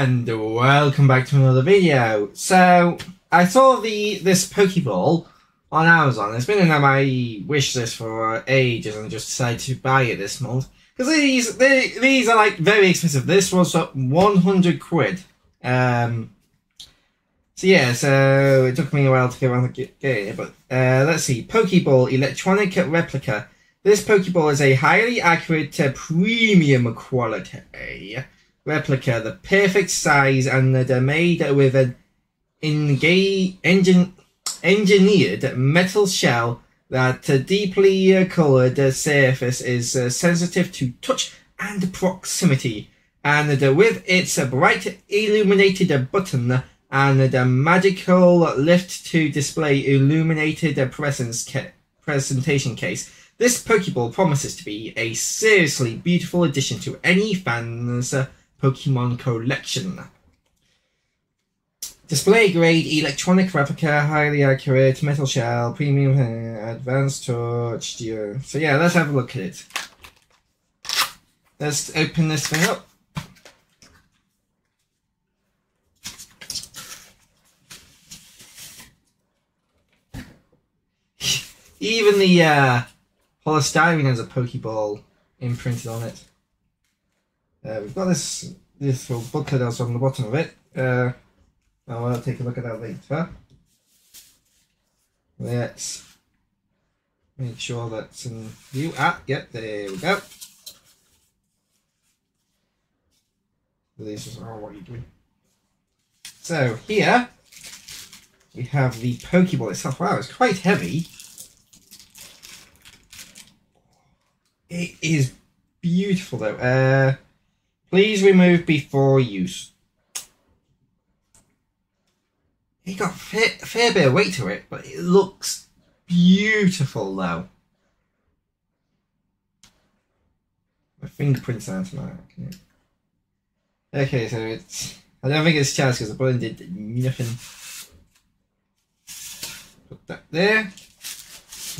and welcome back to another video. So, I saw the this Pokeball on Amazon. It's been in my wish list for ages and just decided to buy it this month. Because these, they, these are like very expensive. This was 100 quid. Um, so yeah, so it took me a while to get around get, get it. But uh, let's see. Pokeball Electronic Replica. This Pokeball is a highly accurate uh, premium quality replica, the perfect size, and they're made with an engage, engine, engineered metal shell that uh, deeply uh, colored uh, surface is uh, sensitive to touch and proximity. And uh, with its bright illuminated button and the magical lift to display illuminated presence ca- presentation case, this Pokeball promises to be a seriously beautiful addition to any fan's Pokemon collection. Display grade electronic replica, highly accurate, metal shell, premium, advanced torch, Yeah. So yeah, let's have a look at it. Let's open this thing up. Even the uh, polystyrene has a Pokeball imprinted on it. Uh, we've got this this little booklet else on the bottom of it. Uh, I'll take a look at that later. Let's make sure that's in view. Ah, yep, there we go. This is oh, what are you doing? So here we have the Pokeball itself. Wow, it's quite heavy. It is beautiful though. Uh, please remove before use. It got a fair, fair bit of weight to it, but it looks beautiful though. My fingerprints aren't it. Okay, so it's. I don't think it's chance because the button did nothing. Put that there.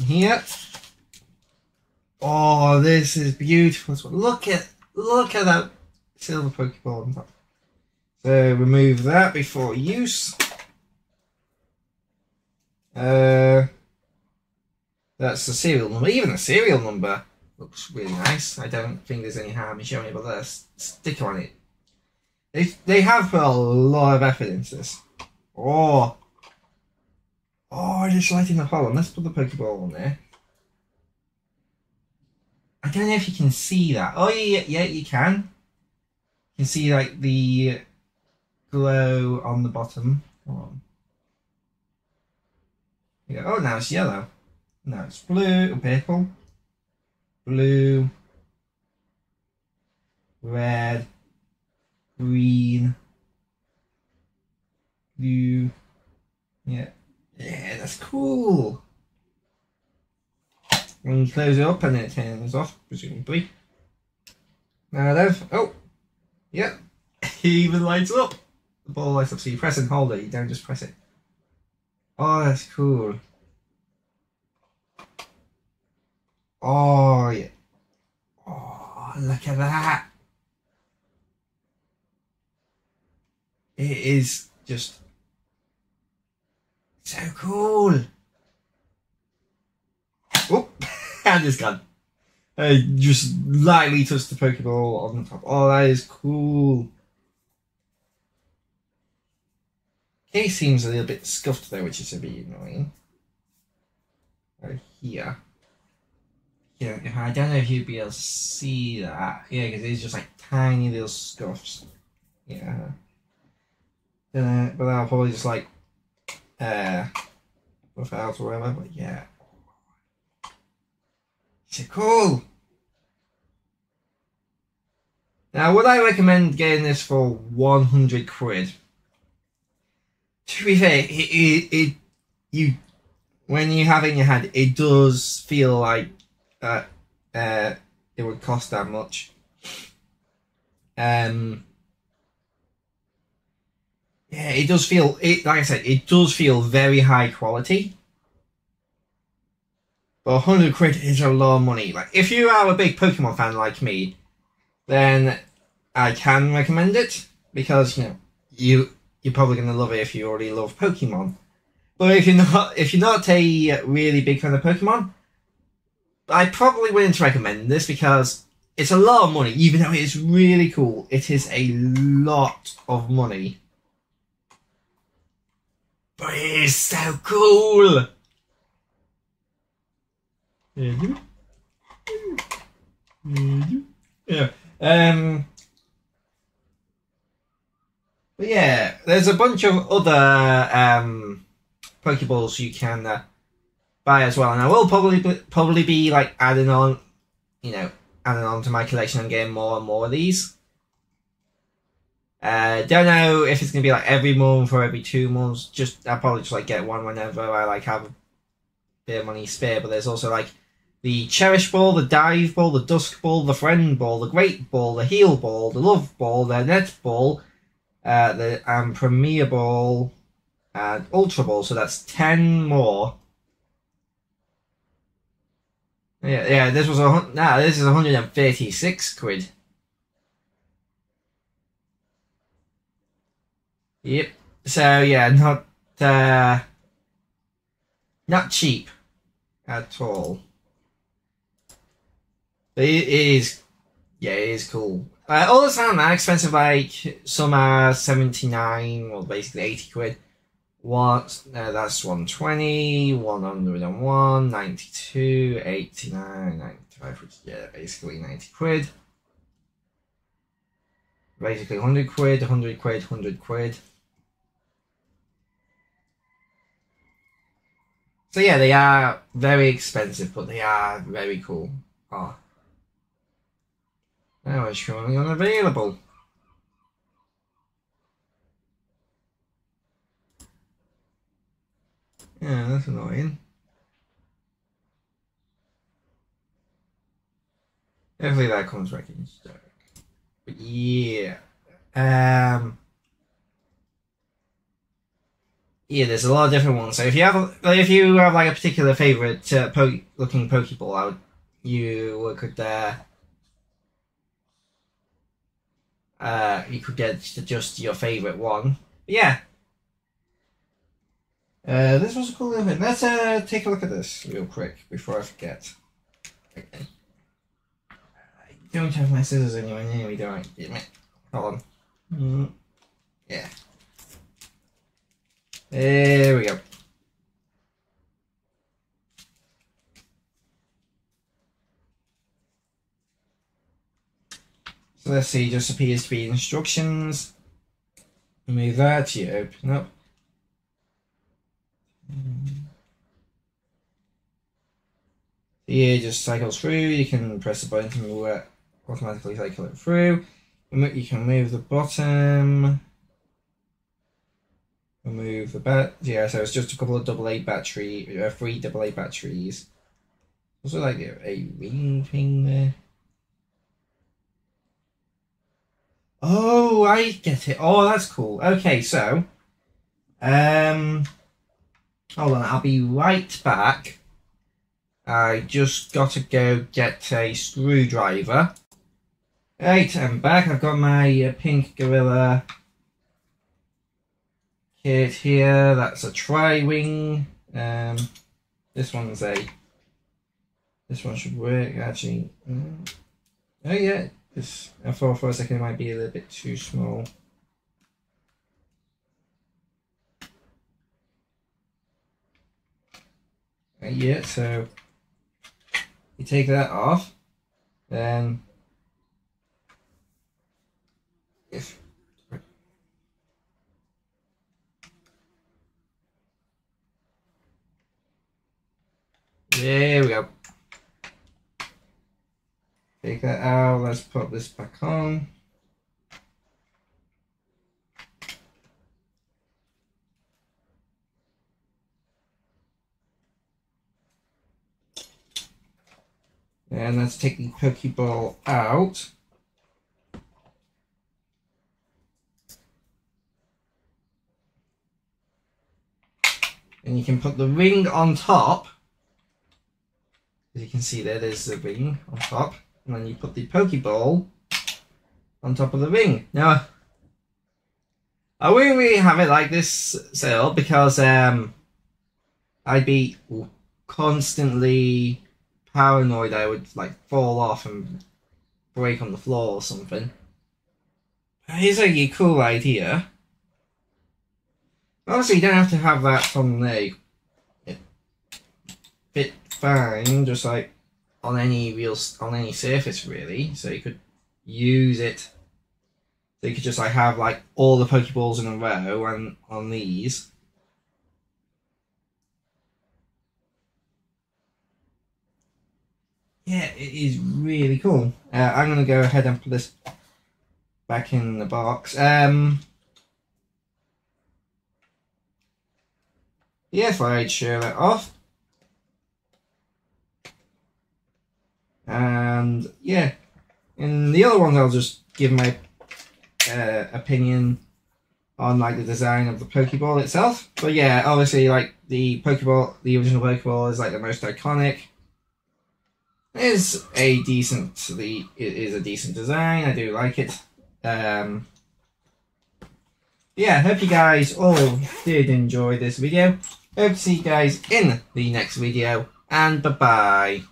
Here. Oh, this is beautiful. Look at look at that silver Pokeball on top. So remove that before use. Uh, that's the serial number. Even the serial number looks really nice. I don't think there's any harm in showing it, but a sticker on it. They they have put a lot of effort into this. Oh, oh, just lighting the hole. Let's put the Pokeball on there. I don't know if you can see that. Oh yeah, yeah, you can. Can see like the glow on the bottom. Come on. Yeah. Oh, now it's yellow. Now it's blue, purple, blue, red, green, blue. Yeah. Yeah, that's cool. When you close it up and it turns off, presumably. Now then, oh, yep, it even lights up. The ball lights up, so you press and hold it, you don't just press it. Oh, that's cool. Oh, yeah. Oh, look at that. It is just so cool. Oh, I just got. I just lightly touch the Pokeball on the top. Oh, that is cool. Case seems a little bit scuffed though, which is a bit annoying. Right here. Yeah, I don't know if you'd be able to see that. Yeah, because it's just like tiny little scuffs. Yeah. Uh, but I'll probably just like uh buff out or whatever. But yeah. Cool. Now, would I recommend getting this for 100 quid? To be fair, it, it, it you when you have it in your hand, it does feel like uh, uh, it would cost that much. Um, yeah, it does feel it. Like I said, it does feel very high quality. But 100 quid is a lot of money. Like, if you are a big Pokemon fan like me, then I can recommend it. because you know you you're probably gonna love it if you already love Pokemon. But if you're not if you're not a really big fan of Pokemon, I probably wouldn't recommend this because it's a lot of money, even though it is really cool. It is a lot of money. But it is so cool! Yeah. Um. But yeah, there's a bunch of other um, Pokeballs you can uh, buy as well, and I will probably be, probably be like adding on, you know, adding on to my collection and getting more and more of these. Uh, don't know if it's gonna be like every month or every two months. Just I'll probably just like get one whenever I like have a bit of money spare. But there's also like the Cherish Ball, the Dive Ball, the Dusk Ball, the Friend Ball, the Great Ball, the Heal Ball, the Love Ball, the Net Ball, uh, the um, Premier Ball, and Ultra Ball. So that's ten more. Yeah, yeah. This was a nah. This is 136 quid. Yep. So yeah, not uh, not cheap at all. But it is, yeah, it is cool. Uh, all the sound that expensive. Like some are 79 or basically 80 quid. What? No, that's 120, 101, 92, 89, 95, which yeah, basically 90 quid. Basically 100 quid, 100 quid, 100 quid. So yeah, they are very expensive, but they are very cool. Oh. Now it's showing unavailable. Yeah, that's annoying. Hopefully that comes back in stock. But yeah. Um yeah, there's a lot of different ones. So if you have, if you have like a particular favorite uh, po- looking Pokeball, would, you could uh, uh, you could get just your favorite one. But yeah, uh, this was a cool little thing. Let's uh, take a look at this real quick before I forget. Okay. I don't have my scissors anywhere near me, don't I? Damn it. Hold on. Mm. Yeah. There we go. Let's see, just appears to be instructions. Move that, you open up. Yeah, just cycles through. You can press the button to move it, automatically cycle it through. You can move the bottom. Remove the bat. Yeah, so it's just a couple of double A battery, uh, three double A batteries. Also, like a ring thing there. Oh, I get it. Oh, that's cool. Okay, so, um, hold on, I'll be right back. I just got to go get a screwdriver. Right, I'm back. I've got my uh, pink gorilla kit here. That's a tri-wing. Um, this one's a. This one should work actually. Um, oh yeah, this. I thought for a second it might be a little bit too small. Uh, yeah, so you take that off, then if There we go. Take that out. Let's put this back on. And let's take the Pokeball out. And you can put the ring on top. As you can see there, there's the ring on top. And then you put the Pokeball on top of the ring. Now, I wouldn't really have it like this still because um, I'd be constantly paranoid I would like fall off and break on the floor or something. It's a cool idea. Obviously, you don't have to have that from. It fit fine, just like on any real on any surface really. So you could use it. So you could just like have like all the Pokeballs in a row and on these. Yeah, it is really cool. Uh, I'm gonna go ahead and put this back in the box. Um, yeah, if I'd show it off. Yeah, And the other ones, I'll just give my uh, opinion on like the design of the Pokeball itself. But yeah, obviously, like the Pokeball, the original Pokeball is like the most iconic. It is a decent, the it is a decent design. I do like it. Um, yeah, hope you guys all did enjoy this video. Hope to see you guys in the next video, and bye bye.